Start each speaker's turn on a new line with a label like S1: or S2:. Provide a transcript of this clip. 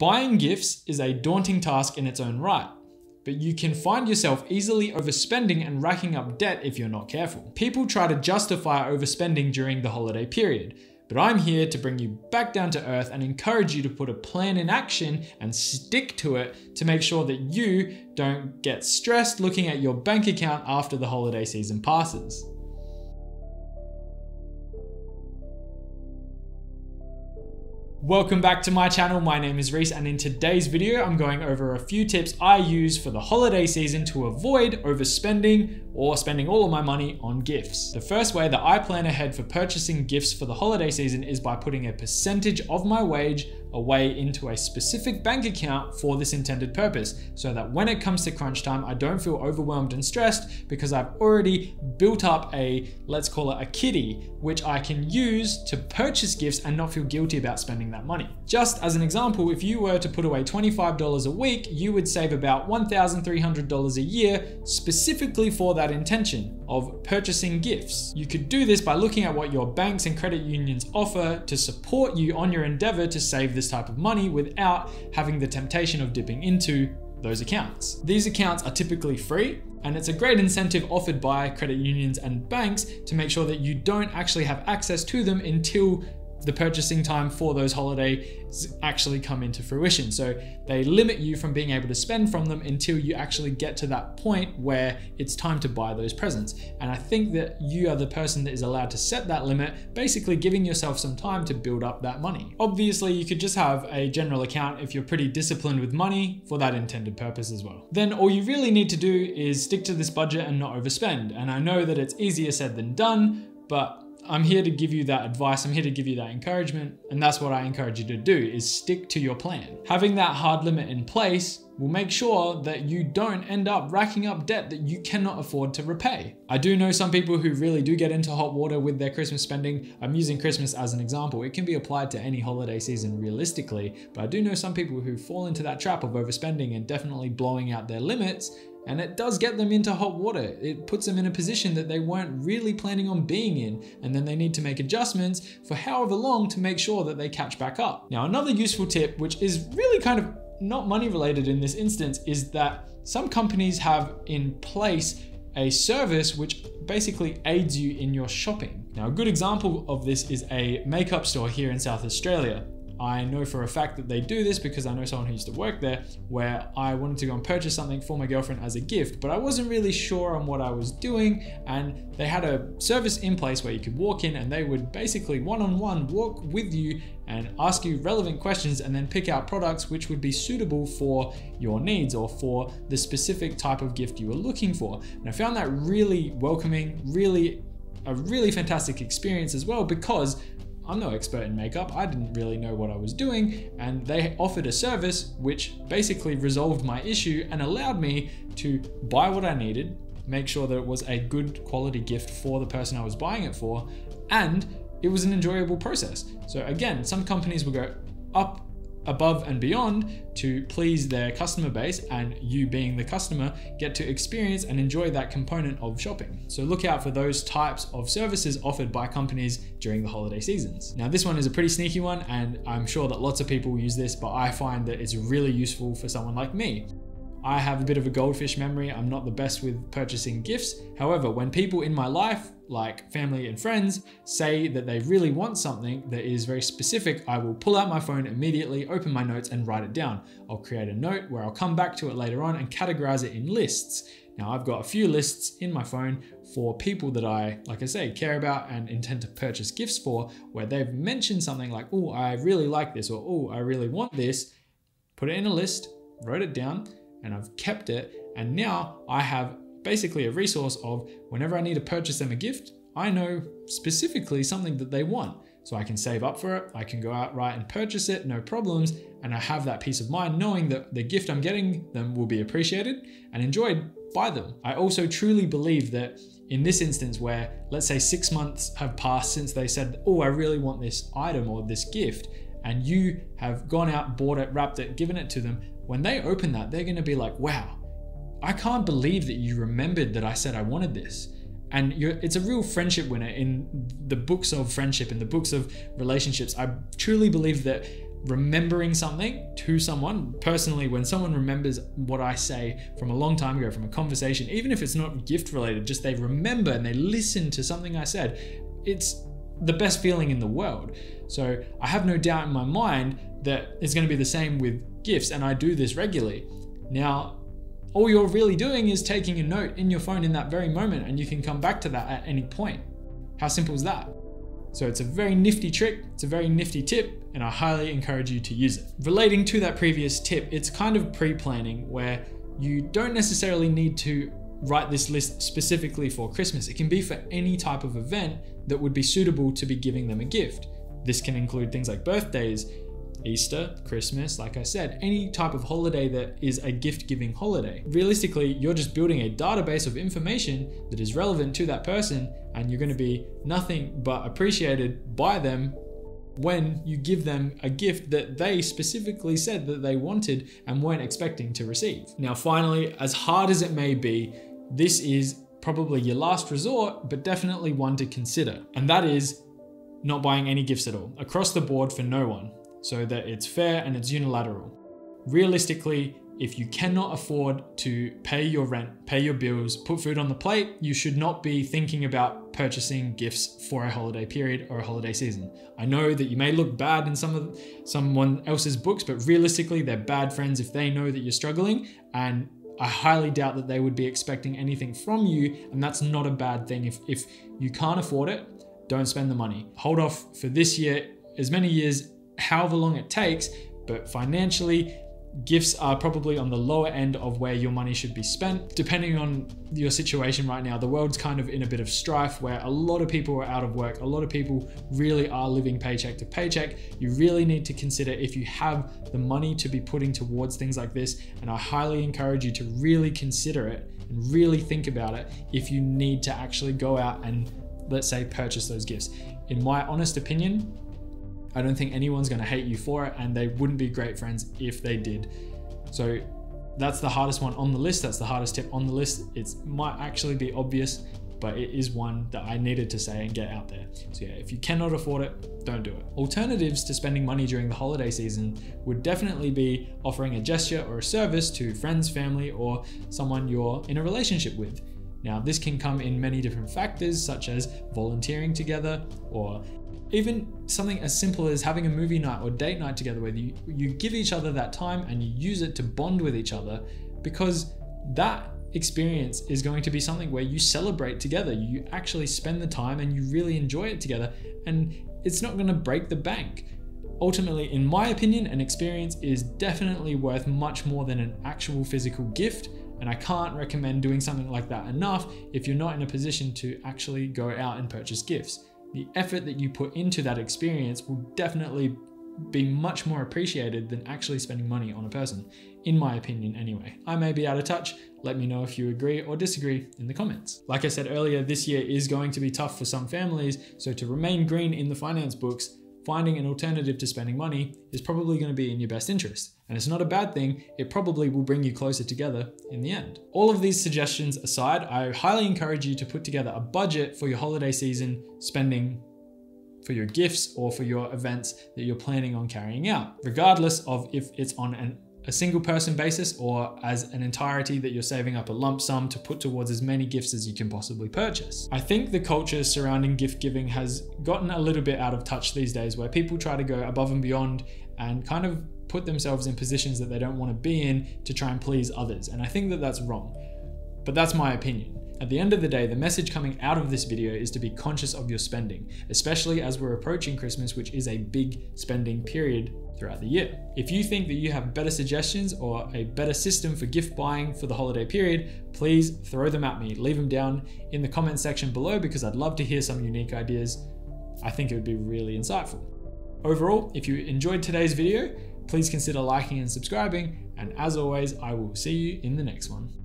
S1: Buying gifts is a daunting task in its own right, but you can find yourself easily overspending and racking up debt if you're not careful. People try to justify overspending during the holiday period, but I'm here to bring you back down to earth and encourage you to put a plan in action and stick to it to make sure that you don't get stressed looking at your bank account after the holiday season passes. Welcome back to my channel, my name is Reece and in today's video I'm going over a few tips I use for the holiday season to avoid overspending or spending all of my money on gifts. The first way that I plan ahead for purchasing gifts for the holiday season is by putting a percentage of my wage away into a specific bank account for this intended purpose so that when it comes to crunch time, I don't feel overwhelmed and stressed because I've already built up a, let's call it a kitty, which I can use to purchase gifts and not feel guilty about spending that money. Just as an example, if you were to put away $25 a week, you would save about $1,300 a year specifically for that intention of purchasing gifts. You could do this by looking at what your banks and credit unions offer to support you on your endeavor to save this type of money without having the temptation of dipping into those accounts. These accounts are typically free and it's a great incentive offered by credit unions and banks to make sure that you don't actually have access to them until the purchasing time for those holidays actually come into fruition. So they limit you from being able to spend from them until you actually get to that point where it's time to buy those presents. And I think that you are the person that is allowed to set that limit, basically giving yourself some time to build up that money. Obviously, you could just have a general account if you're pretty disciplined with money for that intended purpose as well. Then all you really need to do is stick to this budget and not overspend. And I know that it's easier said than done, but I'm here to give you that advice. I'm here to give you that encouragement. And that's what I encourage you to do is stick to your plan. Having that hard limit in place will make sure that you don't end up racking up debt that you cannot afford to repay. I do know some people who really do get into hot water with their Christmas spending. I'm using Christmas as an example. It can be applied to any holiday season realistically, but I do know some people who fall into that trap of overspending and definitely blowing out their limits and it does get them into hot water. It puts them in a position that they weren't really planning on being in, and then they need to make adjustments for however long to make sure that they catch back up. Now, another useful tip, which is really kind of not money related in this instance, is that some companies have in place a service which basically aids you in your shopping. Now, a good example of this is a makeup store here in South Australia. I know for a fact that they do this because I know someone who used to work there where I wanted to go and purchase something for my girlfriend as a gift, but I wasn't really sure on what I was doing. And they had a service in place where you could walk in and they would basically one on one walk with you and ask you relevant questions and then pick out products which would be suitable for your needs or for the specific type of gift you were looking for. And I found that really welcoming, really a really fantastic experience as well because I'm no expert in makeup, I didn't really know what I was doing, and they offered a service which basically resolved my issue and allowed me to buy what I needed, make sure that it was a good quality gift for the person I was buying it for, and it was an enjoyable process. So again, some companies will go up above and beyond to please their customer base and you being the customer get to experience and enjoy that component of shopping. So look out for those types of services offered by companies during the holiday seasons. Now this one is a pretty sneaky one and I'm sure that lots of people use this but I find that it's really useful for someone like me. I have a bit of a goldfish memory. I'm not the best with purchasing gifts. However, when people in my life, like family and friends, say that they really want something that is very specific, I will pull out my phone immediately, open my notes, and write it down. I'll create a note where I'll come back to it later on and categorize it in lists. Now, I've got a few lists in my phone for people that I, like I say, care about and intend to purchase gifts for, where they've mentioned something like, oh, I really like this, or oh, I really want this. Put it in a list, wrote it down, and I've kept it. And now I have basically a resource of whenever I need to purchase them a gift, I know specifically something that they want. So I can save up for it, I can go outright and purchase it, no problems, and I have that peace of mind knowing that the gift I'm getting them will be appreciated and enjoyed by them. I also truly believe that in this instance where let's say six months have passed since they said, oh, I really want this item or this gift, and you have gone out, bought it, wrapped it, given it to them, when they open that, they're going to be like, wow, I can't believe that you remembered that I said I wanted this. And it's a real friendship winner in the books of friendship, in the books of relationships. I truly believe that remembering something to someone. Personally, when someone remembers what I say from a long time ago, from a conversation, even if it's not gift related, just they remember and they listen to something I said, it's the best feeling in the world. So I have no doubt in my mind that it's going to be the same with gifts, and I do this regularly. Now, all you're really doing is taking a note in your phone in that very moment, and you can come back to that at any point. How simple is that? So it's a very nifty trick, it's a very nifty tip, and I highly encourage you to use it. Relating to that previous tip, it's kind of pre planning where you don't necessarily need to write this list specifically for Christmas. It can be for any type of event that would be suitable to be giving them a gift. This can include things like birthdays, Easter, Christmas, like I said, any type of holiday that is a gift giving holiday. Realistically, you're just building a database of information that is relevant to that person, and you're going to be nothing but appreciated by them when you give them a gift that they specifically said that they wanted and weren't expecting to receive. Now, finally, as hard as it may be, this is probably your last resort, but definitely one to consider. And that is not buying any gifts at all, across the board for no one so that it's fair and it's unilateral. Realistically, if you cannot afford to pay your rent, pay your bills, put food on the plate, you should not be thinking about purchasing gifts for a holiday period or a holiday season. I know that you may look bad in some of someone else's books, but realistically, they're bad friends if they know that you're struggling and I highly doubt that they would be expecting anything from you, and that's not a bad thing. If, if you can't afford it, don't spend the money. Hold off for this year, as many years however long it takes, but financially, gifts are probably on the lower end of where your money should be spent. Depending on your situation right now, the world's kind of in a bit of strife where a lot of people are out of work. A lot of people really are living paycheck to paycheck. You really need to consider if you have the money to be putting towards things like this. And I highly encourage you to really consider it and really think about it if you need to actually go out and, let's say, purchase those gifts. In my honest opinion, I don't think anyone's going to hate you for it, and they wouldn't be great friends if they did. So that's the hardest one on the list. That's the hardest tip on the list. It might actually be obvious, but it is one that I needed to say and get out there. So yeah, if you cannot afford it, don't do it. Alternatives to spending money during the holiday season would definitely be offering a gesture or a service to friends, family, or someone you're in a relationship with. Now, this can come in many different factors, such as volunteering together or even something as simple as having a movie night or date night together where you, you give each other that time and you use it to bond with each other because that experience is going to be something where you celebrate together. You actually spend the time and you really enjoy it together, and it's not going to break the bank. Ultimately, in my opinion, an experience is definitely worth much more than an actual physical gift. And I can't recommend doing something like that enough if you're not in a position to actually go out and purchase gifts the effort that you put into that experience will definitely be much more appreciated than actually spending money on a person, in my opinion, anyway. I may be out of touch. Let me know if you agree or disagree in the comments. Like I said earlier, this year is going to be tough for some families, so to remain green in the finance books, finding an alternative to spending money is probably going to be in your best interest. And it's not a bad thing, it probably will bring you closer together in the end. All of these suggestions aside, I highly encourage you to put together a budget for your holiday season spending for your gifts or for your events that you're planning on carrying out, regardless of if it's on an a single person basis or as an entirety that you're saving up a lump sum to put towards as many gifts as you can possibly purchase. I think the culture surrounding gift giving has gotten a little bit out of touch these days where people try to go above and beyond and kind of put themselves in positions that they don't want to be in to try and please others. And I think that that's wrong. But that's my opinion. At the end of the day, the message coming out of this video is to be conscious of your spending, especially as we're approaching Christmas, which is a big spending period throughout the year. If you think that you have better suggestions or a better system for gift buying for the holiday period, please throw them at me. Leave them down in the comment section below because I'd love to hear some unique ideas. I think it would be really insightful. Overall, if you enjoyed today's video, please consider liking and subscribing. And as always, I will see you in the next one.